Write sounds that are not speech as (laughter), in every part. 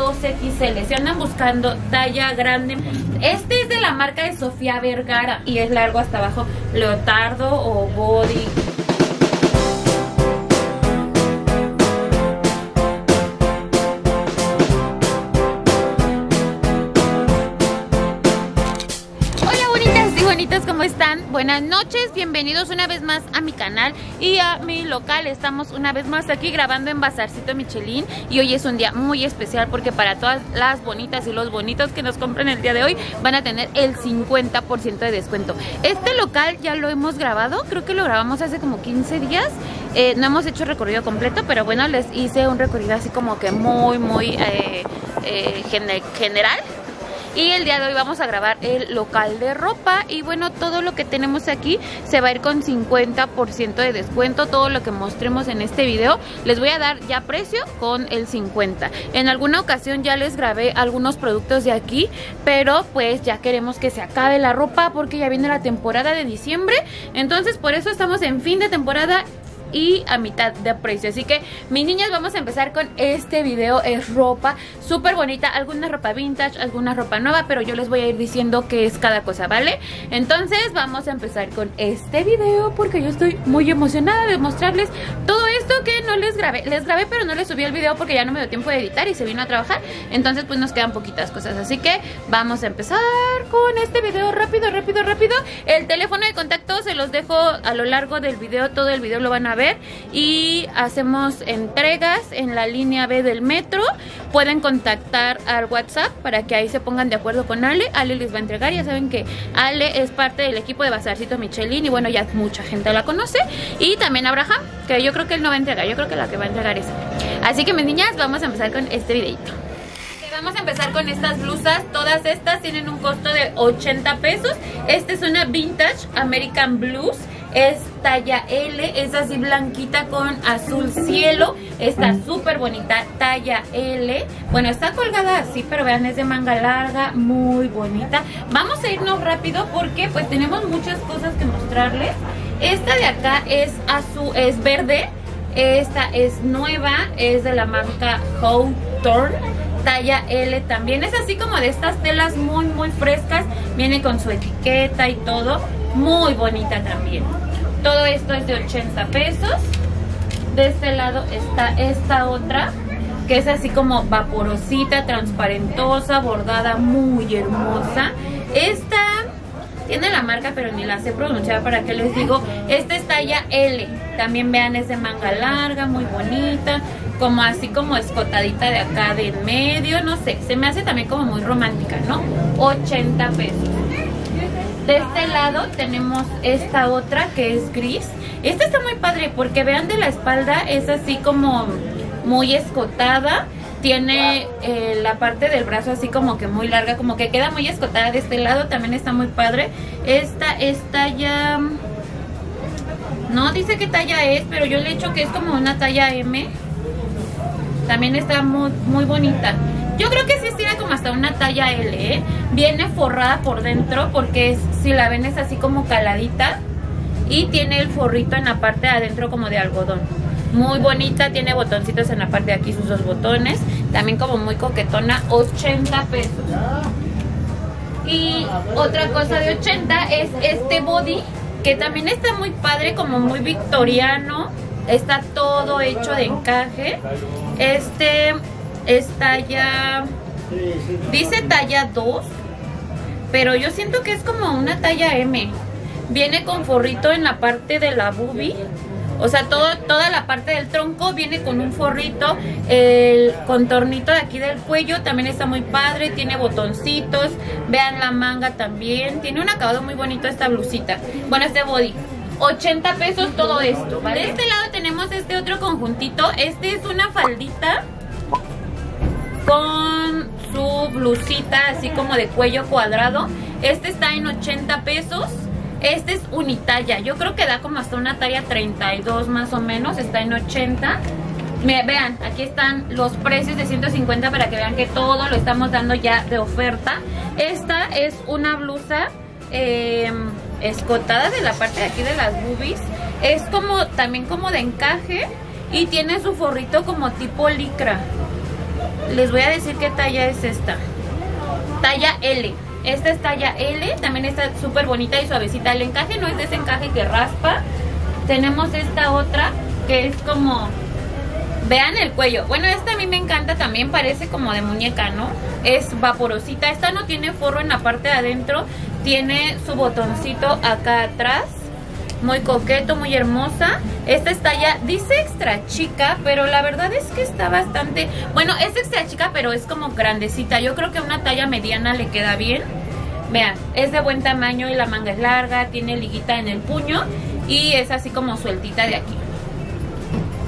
2XL. Si andan buscando talla grande, este es de la marca de Sofía Vergara y es largo hasta abajo, leotardo o body. ¿Cómo están? Buenas noches, bienvenidos una vez más a mi canal y a mi local. Estamos una vez más aquí grabando en Bazarcito Michelin y hoy es un día muy especial porque para todas las bonitas y los bonitos que nos compren el día de hoy van a tener el 50% de descuento. Este local ya lo hemos grabado, creo que lo grabamos hace como 15 días. Eh, no hemos hecho recorrido completo, pero bueno, les hice un recorrido así como que muy, muy eh, eh, general y el día de hoy vamos a grabar el local de ropa. Y bueno, todo lo que tenemos aquí se va a ir con 50% de descuento, todo lo que mostremos en este video les voy a dar ya precio con el 50. En alguna ocasión ya les grabé algunos productos de aquí, pero pues ya queremos que se acabe la ropa porque ya viene la temporada de diciembre, entonces por eso estamos en fin de temporada y a mitad de precio. Así que, mis niñas, vamos a empezar con este video. Es ropa súper bonita, alguna ropa vintage, alguna ropa nueva, pero yo les voy a ir diciendo qué es cada cosa, ¿vale? Entonces, vamos a empezar con este video porque yo estoy muy emocionada de mostrarles todo esto que no les grabé. Les grabé, pero no les subí el video porque ya no me dio tiempo de editar y se vino a trabajar. Entonces, pues nos quedan poquitas cosas. Así que, vamos a empezar con este video rápido, rápido, rápido. El teléfono de contacto se los dejo a lo largo del video. Todo el video lo van a ver y hacemos entregas en la línea B del metro. Pueden contactar al WhatsApp para que ahí se pongan de acuerdo con Ale. Ale les va a entregar. Ya saben que Ale es parte del equipo de Bazarcito Michelin y bueno, ya mucha gente la conoce. Y también Abraham, que yo creo que él no va a entregar. Yo creo que la que va a entregar es. Así que mis niñas, vamos a empezar con este videito. Vamos a empezar con estas blusas. Todas estas tienen un costo de 80 pesos. Esta es una Vintage American Blues es talla L, es así blanquita con azul cielo, está súper bonita, talla L, bueno está colgada así, pero vean es de manga larga, muy bonita, vamos a irnos rápido porque pues tenemos muchas cosas que mostrarles, esta de acá es azul, es verde, esta es nueva, es de la marca Hawthorne, talla L también, es así como de estas telas muy muy frescas, viene con su etiqueta y todo, muy bonita también. Todo esto es de 80 pesos. De este lado está esta otra, que es así como vaporosita, transparentosa, bordada, muy hermosa. Esta tiene la marca, pero ni la sé pronunciar para que les digo. Esta es talla L. También vean, es de manga larga, muy bonita. Como así como escotadita de acá de en medio, no sé. Se me hace también como muy romántica, ¿no? 80 pesos. De este lado tenemos esta otra que es gris. Esta está muy padre porque vean de la espalda es así como muy escotada. Tiene eh, la parte del brazo así como que muy larga, como que queda muy escotada de este lado. También está muy padre. Esta es talla... No dice qué talla es, pero yo le he hecho que es como una talla M. También está muy bonita. Yo creo que sí estira como hasta una talla L, ¿eh? Viene forrada por dentro porque si la ven es así como caladita. Y tiene el forrito en la parte de adentro como de algodón. Muy bonita, tiene botoncitos en la parte de aquí, sus dos botones. También como muy coquetona, 80 pesos. Y otra cosa de 80 es este body, que también está muy padre, como muy victoriano. Está todo hecho de encaje. Este es talla, dice talla 2, pero yo siento que es como una talla M. Viene con forrito en la parte de la boobie. O sea, todo, toda la parte del tronco viene con un forrito. El contornito de aquí del cuello también está muy padre. Tiene botoncitos. Vean la manga también. Tiene un acabado muy bonito esta blusita. Bueno, este body. 80 pesos todo esto. De este lado tenemos este otro conjuntito. Este es una faldita con su blusita así como de cuello cuadrado. Este está en 80 pesos. Este es unitalla. Yo creo que da como hasta una talla 32 más o menos. Está en 80. Me, vean, aquí están los precios de 150 para que vean que todo lo estamos dando ya de oferta. Esta es una blusa em, escotada de la parte de aquí de las boobies. Es como también como de encaje y tiene su forrito como tipo licra. Les voy a decir qué talla es esta. Talla L. Esta es talla L, también está súper bonita y suavecita. El encaje no es de ese encaje que raspa. Tenemos esta otra que es como... Vean el cuello. Bueno, esta a mí me encanta también, parece como de muñeca, ¿no? Es vaporosita. Esta no tiene forro en la parte de adentro. Tiene su botoncito acá atrás muy coqueto, muy hermosa. Esta es talla, dice extra chica, pero la verdad es que está bastante... Bueno, es extra chica, pero es como grandecita. Yo creo que una talla mediana le queda bien. Vean, es de buen tamaño y la manga es larga, tiene liguita en el puño y es así como sueltita de aquí.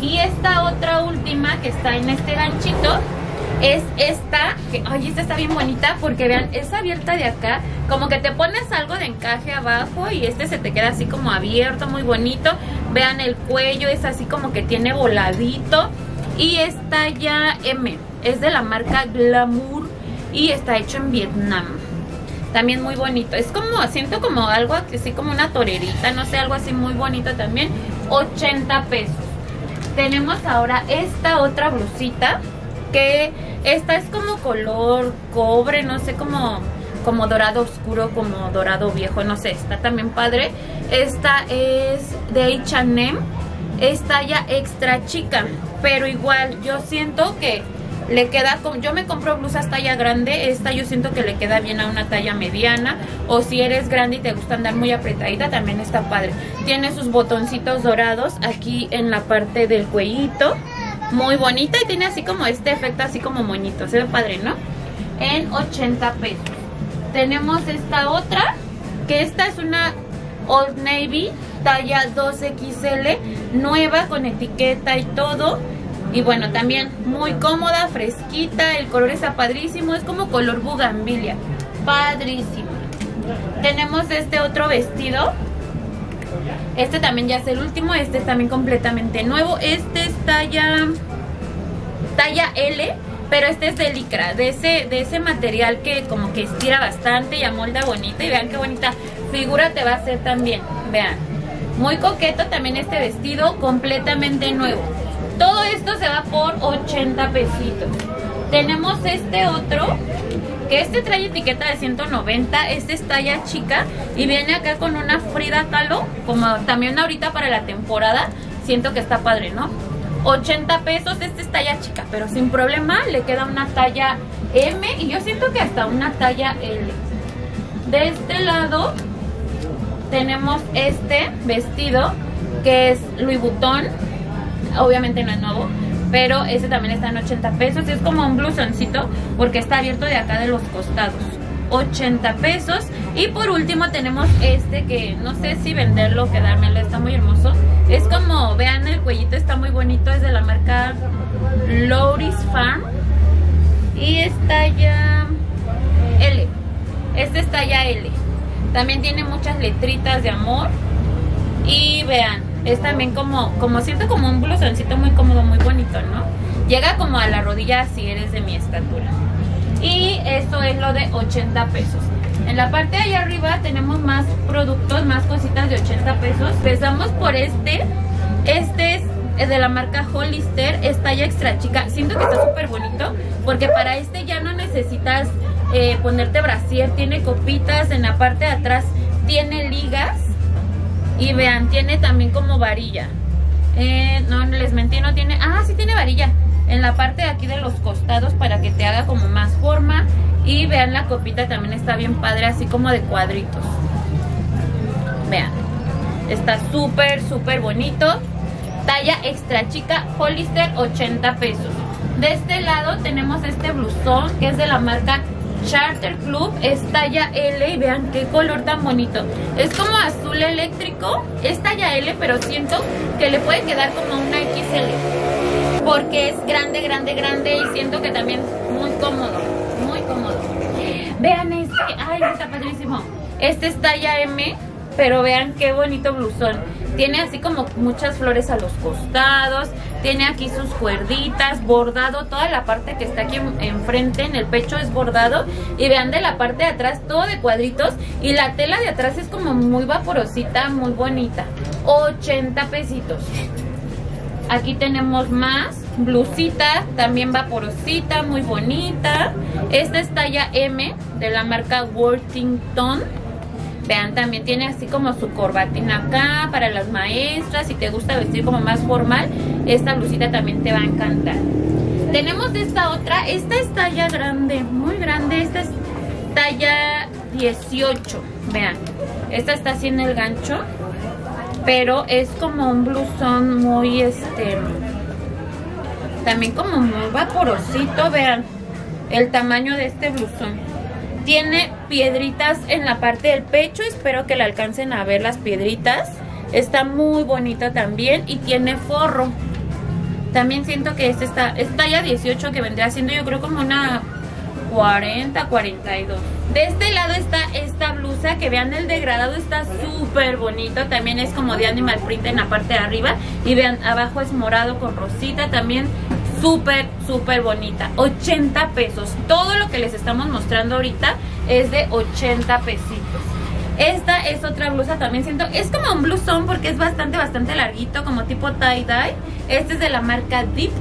Y esta otra última que está en este ganchito es esta, que, ay, esta está bien bonita porque vean, es abierta de acá, como que te pones algo de encaje abajo y este se te queda así como abierto, muy bonito. Vean el cuello, es así como que tiene voladito y está ya M, es de la marca Glamour y está hecho en Vietnam. También muy bonito, es como, siento como algo así como una torerita, no sé, algo así muy bonito también, 80 pesos. Tenemos ahora esta otra blusita que esta es como color cobre, no sé, como, como dorado oscuro, como dorado viejo, no sé, está también padre. Esta es de H&M, es talla extra chica, pero igual yo siento que le queda, yo me compro blusas talla grande, esta yo siento que le queda bien a una talla mediana, o si eres grande y te gusta andar muy apretadita, también está padre. Tiene sus botoncitos dorados aquí en la parte del cuellito, muy bonita y tiene así como este efecto así como moñito, se ve padre, ¿no? En 80 pesos. Tenemos esta otra, que esta es una Old Navy, talla 2XL, nueva con etiqueta y todo. Y bueno, también muy cómoda, fresquita, el color está padrísimo, es como color bugambilia, padrísimo. Tenemos este otro vestido, este también ya es el último, este es también completamente nuevo. Este es talla, talla L, pero este es de licra, de ese, de ese material que como que estira bastante y amolda bonita. Y vean qué bonita figura te va a hacer también, vean. Muy coqueto también este vestido, completamente nuevo. Todo esto se va por 80 pesitos. Tenemos este otro que este trae etiqueta de 190, este es talla chica y viene acá con una Frida Kahlo, como también ahorita para la temporada, siento que está padre, ¿no? 80 pesos, este es talla chica, pero sin problema le queda una talla M y yo siento que hasta una talla L. De este lado tenemos este vestido que es Louis Vuitton, obviamente no es nuevo, pero ese también está en 80 pesos. Es como un blusoncito porque está abierto de acá de los costados. 80 pesos. Y por último tenemos este que no sé si venderlo o quedármelo, está muy hermoso. Es como, vean el cuellito está muy bonito, es de la marca Loris Farm. Y está ya L. Este está ya L. También tiene muchas letritas de amor. Y vean, es también como, como siento como un blusoncito muy cómodo, muy bonito, ¿no? Llega como a la rodilla si eres de mi estatura. Y esto es lo de 80 pesos. En la parte de allá arriba tenemos más productos, más cositas de 80 pesos. Empezamos por este. Este es de la marca Hollister, es talla extra chica. Siento que está súper bonito porque para este ya no necesitas eh, ponerte brasier. Tiene copitas en la parte de atrás, tiene ligas y vean, tiene también como varilla. Eh, no, les mentí, no tiene... Ah, sí tiene varilla. En la parte de aquí de los costados para que te haga como más forma. Y vean, la copita también está bien padre, así como de cuadritos. Vean. Está súper, súper bonito. Talla extra chica, Hollister, 80 pesos. De este lado tenemos este blusón que es de la marca Charter Club es talla L y vean qué color tan bonito. Es como azul eléctrico, es talla L, pero siento que le puede quedar como una XL. Porque es grande, grande, grande y siento que también muy cómodo, muy cómodo. Vean este, ay, está padrísimo. Este es talla M, pero vean qué bonito blusón. Tiene así como muchas flores a los costados. Tiene aquí sus cuerditas, bordado. Toda la parte que está aquí enfrente en el pecho es bordado. Y vean de la parte de atrás todo de cuadritos. Y la tela de atrás es como muy vaporosita, muy bonita. 80 pesitos. Aquí tenemos más. blusita, también vaporosita, muy bonita. Esta es talla M de la marca Worthington. Vean, también tiene así como su corbatina acá para las maestras. Si te gusta vestir como más formal, esta blusita también te va a encantar. Tenemos esta otra, esta es talla grande, muy grande. Esta es talla 18, vean. Esta está así en el gancho, pero es como un blusón muy este también como muy vaporosito, vean el tamaño de este blusón. Tiene piedritas en la parte del pecho, espero que le alcancen a ver las piedritas. Está muy bonito también y tiene forro. También siento que este está, es talla 18 que vendría siendo yo creo como una 40, 42. De este lado está esta blusa, que vean el degradado, está súper bonito. También es como de animal print en la parte de arriba. Y vean, abajo es morado con rosita. También súper, súper bonita. 80 pesos. Todo lo que les estamos mostrando ahorita es de 80 pesitos. Esta es otra blusa también siento, es como un blusón porque es bastante, bastante larguito, como tipo tie-dye. Este es de la marca Deep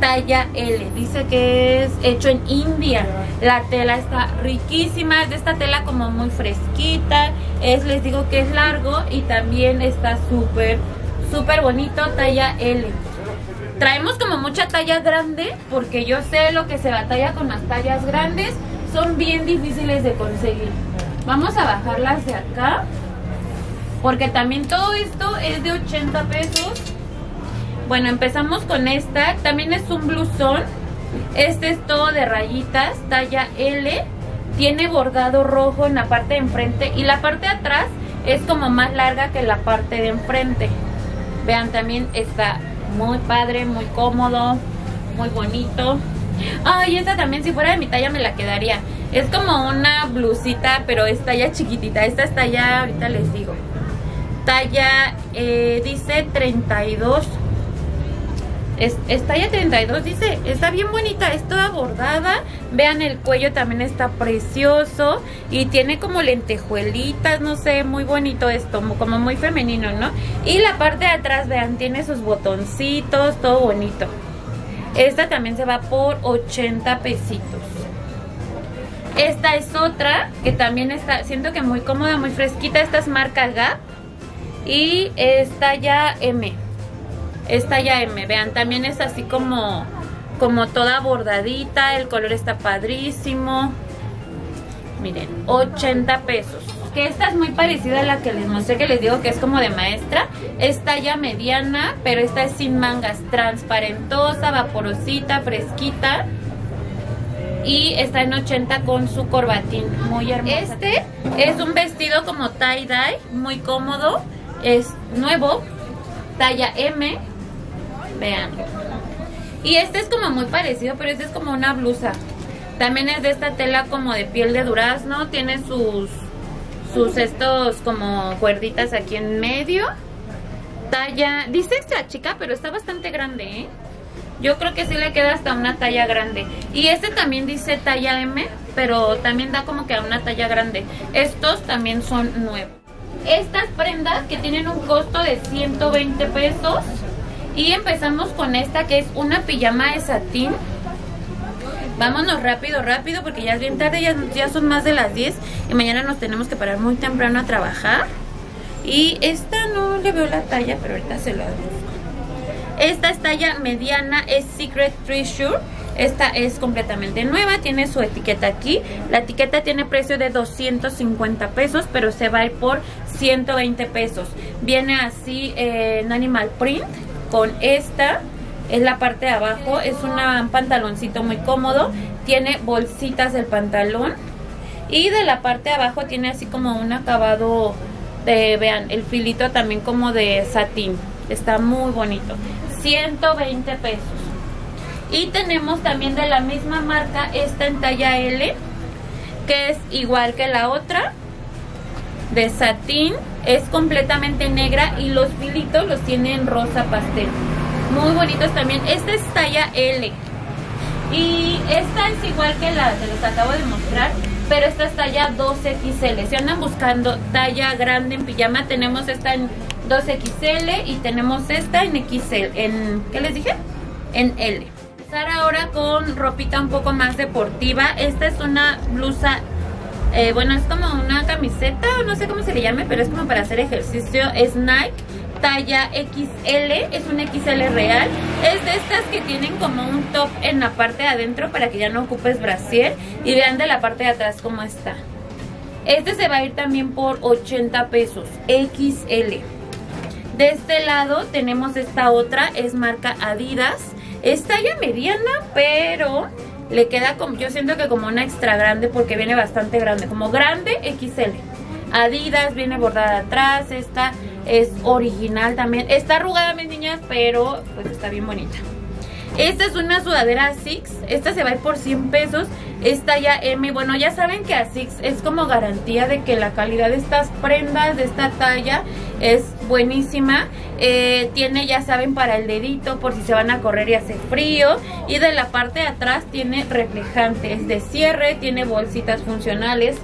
talla L. Dice que es hecho en India. La tela está riquísima. Es de esta tela como muy fresquita. Es, les digo que es largo y también está súper, súper bonito. Talla L. Traemos como mucha talla grande porque yo sé lo que se batalla con las tallas grandes. Son bien difíciles de conseguir. Vamos a bajarlas de acá. Porque también todo esto es de 80 pesos. Bueno, empezamos con esta. También es un blusón. Este es todo de rayitas, talla L. Tiene bordado rojo en la parte de enfrente y la parte de atrás es como más larga que la parte de enfrente. Vean, también está muy padre, muy cómodo, muy bonito. Ay, esta también si fuera de mi talla me la quedaría. Es como una blusita, pero es talla chiquitita. Esta es talla, ahorita les digo. Talla, eh, dice 32 es, talla 32, dice, está bien bonita, es toda bordada. Vean, el cuello también está precioso y tiene como lentejuelitas, no sé, muy bonito esto, como muy femenino, ¿no? Y la parte de atrás, vean, tiene sus botoncitos, todo bonito. Esta también se va por 80 pesitos. Esta es otra que también está, siento que muy cómoda, muy fresquita. Esta es marca Gap y está ya M esta ya M, vean, también es así como, como toda bordadita, el color está padrísimo. Miren, 80 pesos. Que esta es muy parecida a la que les mostré, que les digo que es como de maestra. Es talla mediana, pero esta es sin mangas, transparentosa, vaporosita, fresquita. Y está en 80 con su corbatín, muy hermoso. Este es un vestido como tie-dye, muy cómodo. Es nuevo, talla M, Vean. Y este es como muy parecido, pero este es como una blusa. También es de esta tela como de piel de durazno. Tiene sus, sus estos como cuerditas aquí en medio. Talla, dice extra chica, pero está bastante grande, ¿eh? Yo creo que sí le queda hasta una talla grande. Y este también dice talla M, pero también da como que a una talla grande. Estos también son nuevos. Estas prendas que tienen un costo de 120 pesos y empezamos con esta que es una pijama de satín. Vámonos rápido, rápido, porque ya es bien tarde, ya, son más de las 10 y mañana nos tenemos que parar muy temprano a trabajar. Y esta no le veo la talla, pero ahorita se la busco. Esta es talla mediana, es Secret Treasure. Esta es completamente nueva, tiene su etiqueta aquí. La etiqueta tiene precio de 250 pesos, pero se va a ir por 120 pesos. Viene así en animal print, con esta es la parte de abajo, es un pantaloncito muy cómodo, tiene bolsitas del pantalón y de la parte de abajo tiene así como un acabado de, vean, el filito también como de satín, está muy bonito, 120 pesos. Y tenemos también de la misma marca esta en talla L, que es igual que la otra, de satín, es completamente negra y los filitos los tiene en rosa pastel. Muy bonitos también. Esta es talla L. Y esta es igual que la que les acabo de mostrar, pero esta es talla 2XL. Si andan buscando talla grande en pijama, tenemos esta en 2XL y tenemos esta en XL. En, ¿Qué les dije? en L. Empezar ahora con ropita un poco más deportiva. Esta es una blusa eh, bueno, es como una camiseta, no sé cómo se le llame, pero es como para hacer ejercicio. Es talla XL, es un XL real. Es de estas que tienen como un top en la parte de adentro para que ya no ocupes brasier. Y vean de la parte de atrás cómo está. Este se va a ir también por 80 pesos, XL. De este lado tenemos esta otra, es marca Adidas. Es talla mediana, pero le queda como, yo siento que como una extra grande porque viene bastante grande, como grande XL. Adidas viene bordada atrás, esta es original también. Está arrugada mis niñas, pero pues está bien bonita. Esta es una sudadera Six, esta se va a ir por 100 pesos, esta ya M, bueno ya saben que a es como garantía de que la calidad de estas prendas, de esta talla es buenísima, eh, tiene ya saben para el dedito por si se van a correr y hace frío. Y de la parte de atrás tiene reflejantes de cierre, tiene bolsitas funcionales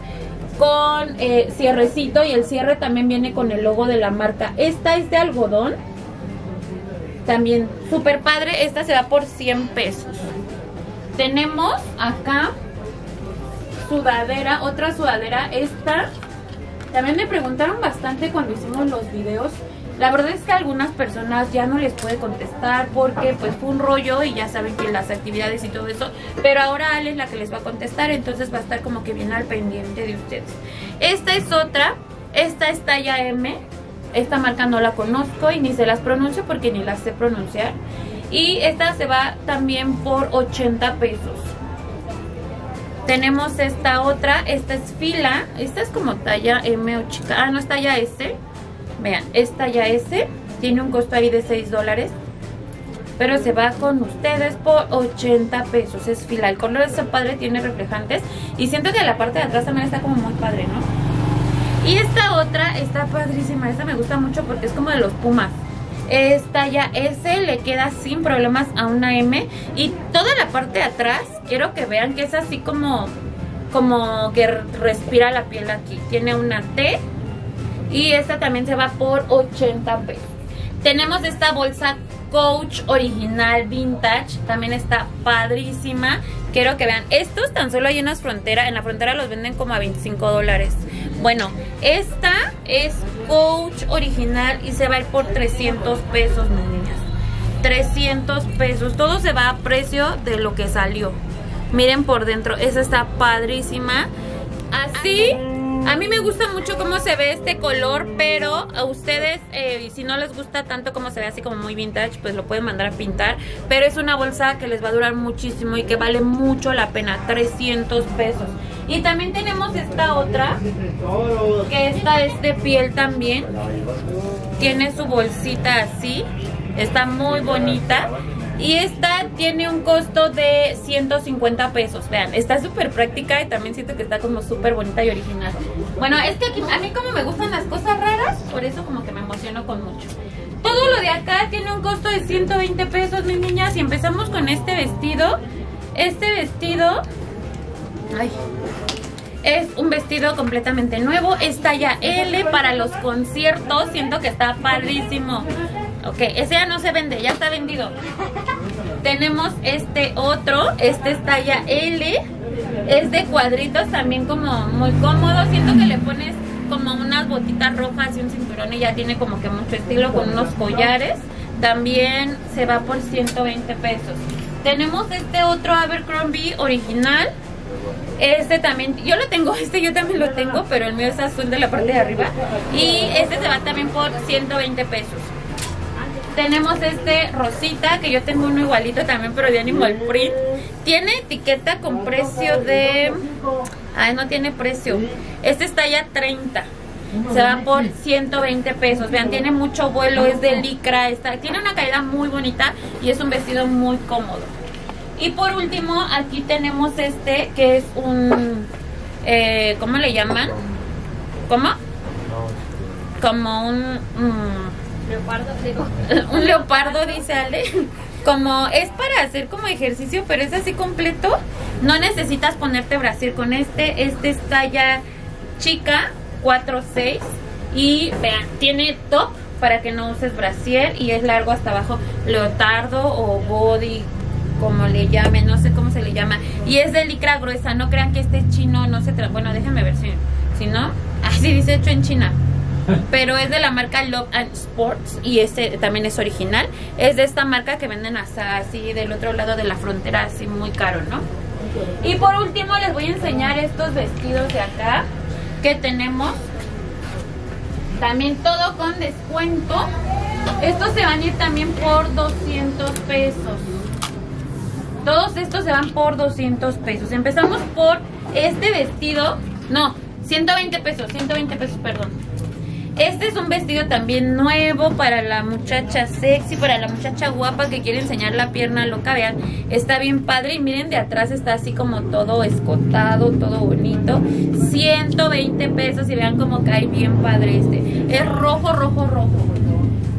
con eh, cierrecito y el cierre también viene con el logo de la marca, esta es de algodón también súper padre. Esta se da por 100 pesos. Tenemos acá sudadera, otra sudadera. Esta también me preguntaron bastante cuando hicimos los videos. La verdad es que a algunas personas ya no les puede contestar porque pues fue un rollo y ya saben que las actividades y todo eso. Pero ahora Ale es la que les va a contestar, entonces va a estar como que bien al pendiente de ustedes. Esta es otra, esta es talla M, esta marca no la conozco y ni se las pronuncio porque ni las sé pronunciar. Y esta se va también por 80 pesos. Tenemos esta otra, esta es fila, esta es como talla M o chica, ah no es talla S. Vean, es talla S, tiene un costo ahí de 6 dólares. Pero se va con ustedes por 80 pesos, es fila. El color está padre, tiene reflejantes. Y siento que la parte de atrás también está como muy padre, ¿no? Y esta otra está padrísima, esta me gusta mucho porque es como de los Pumas. Esta ya S le queda sin problemas a una M y toda la parte de atrás quiero que vean que es así como como que respira la piel aquí. Tiene una T y esta también se va por 80 pesos. Tenemos esta bolsa Coach original vintage, también está padrísima. Quiero que vean, estos tan solo hay en las fronteras, en la frontera los venden como a 25 dólares. Bueno, esta es Coach original y se va a ir por 300 pesos, mis niñas. 300 pesos. Todo se va a precio de lo que salió. Miren por dentro, esa está padrísima. Así a mí me gusta mucho cómo se ve este color, pero a ustedes, eh, si no les gusta tanto cómo se ve así como muy vintage, pues lo pueden mandar a pintar. Pero es una bolsa que les va a durar muchísimo y que vale mucho la pena, 300 pesos. Y también tenemos esta otra, que esta es de piel también. Tiene su bolsita así, está muy bonita. Y esta tiene un costo de 150 pesos. Vean, está súper práctica y también siento que está como súper bonita y original. Bueno, es que aquí, a mí como me gustan las cosas raras, por eso como que me emociono con mucho. Todo lo de acá tiene un costo de 120 pesos, mis niñas. Y empezamos con este vestido. Este vestido... Ay, es un vestido completamente nuevo, es talla L para los conciertos, siento que está padrísimo. Ok, ese ya no se vende, ya está vendido. Tenemos este otro, este es talla L, es de cuadritos también como muy cómodo, siento que le pones como unas botitas rojas y un cinturón y ya tiene como que mucho estilo con unos collares. También se va por 120 pesos. Tenemos este otro Abercrombie original. Este también, yo lo tengo, (laughs) este yo también lo tengo, pero el mío es azul de la parte de arriba. Y este se va también por 120 pesos. Tenemos este rosita, que yo tengo uno igualito también, pero de Animal Print. Tiene etiqueta con precio de... Ay, no tiene precio. Este está ya 30. Se va por 120 pesos. Vean, tiene mucho vuelo, es de licra. Está, tiene una calidad muy bonita y es un vestido muy cómodo. Y por último, aquí tenemos este, que es un... Eh, ¿Cómo le llaman? ¿Cómo? Como un... Leopardo, digo. (laughs) un leopardo, dice Ale. Como es para hacer como ejercicio, pero es así completo. No necesitas ponerte brasier con este. Este está ya chica, 4-6. Y vean, tiene top para que no uses brasier y es largo hasta abajo, leotardo o body, como le llamen, no sé cómo se le llama. Y es de licra gruesa, no crean que este chino no se... Bueno, déjenme ver si, si no. Así dice hecho en China. Pero es de la marca Love and Sports y este también es original. Es de esta marca que venden hasta así del otro lado de la frontera, así muy caro, ¿no? Y por último les voy a enseñar estos vestidos de acá que tenemos. También todo con descuento. Estos se van a ir también por 200 pesos. Todos estos se van por 200 pesos. Empezamos por este vestido. No, 120 pesos, 120 pesos, perdón. Este es un vestido también nuevo para la muchacha sexy, para la muchacha guapa que quiere enseñar la pierna loca. Vean, está bien padre y miren de atrás está así como todo escotado, todo bonito. 120 pesos y vean cómo cae bien padre este. Es rojo, rojo, rojo.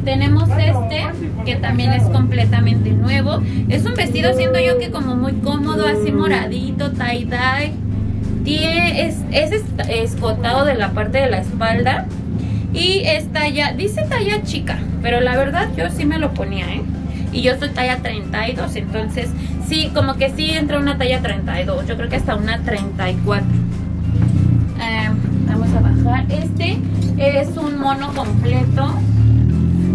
Tenemos este, que también es completamente nuevo. Es un vestido, siento yo que como muy cómodo, así moradito, tie-dye. Es, es escotado de la parte de la espalda. Y es talla, dice talla chica, pero la verdad yo sí me lo ponía, ¿eh? Y yo soy talla 32, entonces sí, como que sí entra una talla 32. Yo creo que hasta una 34. Eh, vamos a bajar. Este es un mono completo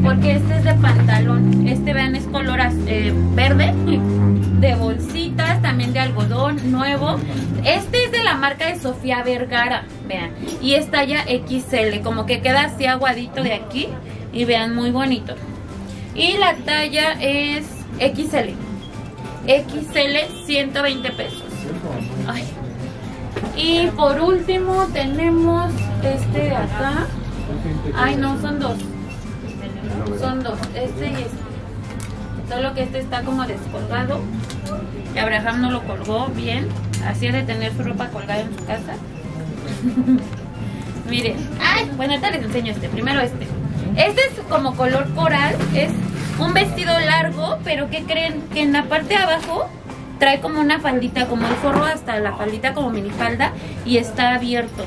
porque este es de pantalón. Este, vean, es color eh, verde, de bolsitas, también de algodón, nuevo. Este es de la marca de Sofía Vergara, vean. Y es talla XL, como que queda así aguadito de aquí. Y vean, muy bonito. Y la talla es XL. XL, 120 pesos. Y por último tenemos este de acá. Ay, no, son dos. Son dos, este y este. Solo que este está como descolgado. Y Abraham no lo colgó bien. Así de tener su ropa colgada en su casa. (laughs) Miren. Ay, bueno, ahorita les enseño este. Primero este. Este es como color coral. Es un vestido largo, pero ¿qué creen? Que en la parte de abajo trae como una faldita, como el forro hasta la faldita como minifalda y está abierto.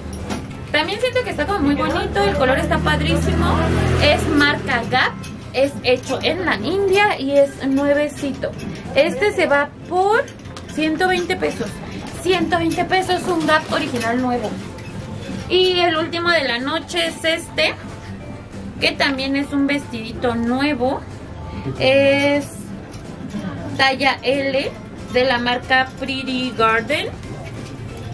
También siento que está como muy bonito, el color está padrísimo. Es marca Gap, es hecho en la India y es nuevecito. Este se va por 120 pesos. 120 pesos, un Gap original nuevo. Y el último de la noche es este, que también es un vestidito nuevo. Es talla L de la marca Pretty Garden.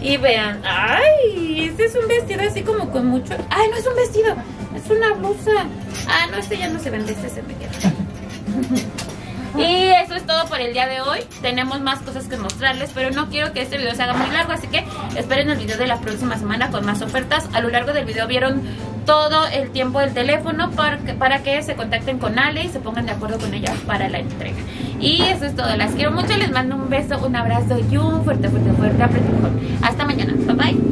Y vean, ay, este es un vestido así como con mucho... Ay, no es un vestido, una blusa. Ah, no, este ya no se vende, este se me queda. Y eso es todo por el día de hoy. Tenemos más cosas que mostrarles, pero no quiero que este video se haga muy largo, así que esperen el video de la próxima semana con más ofertas. A lo largo del video vieron todo el tiempo del teléfono para que, para que se contacten con Ale y se pongan de acuerdo con ella para la entrega. Y eso es todo. Las quiero mucho, les mando un beso, un abrazo y un fuerte, fuerte, fuerte apretón. Hasta mañana. Bye bye.